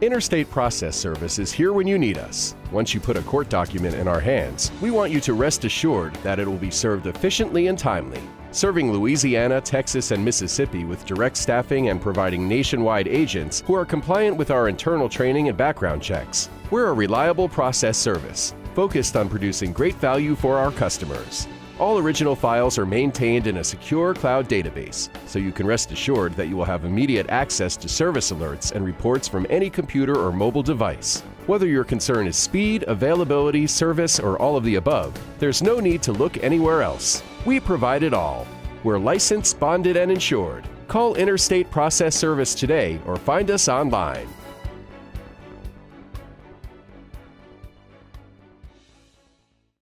Interstate Process Service is here when you need us. Once you put a court document in our hands, we want you to rest assured that it will be served efficiently and timely. Serving Louisiana, Texas, and Mississippi with direct staffing and providing nationwide agents who are compliant with our internal training and background checks. We're a reliable process service focused on producing great value for our customers. All original files are maintained in a secure cloud database, so you can rest assured that you will have immediate access to service alerts and reports from any computer or mobile device. Whether your concern is speed, availability, service, or all of the above, there's no need to look anywhere else. We provide it all. We're licensed, bonded, and insured. Call Interstate Process Service today or find us online.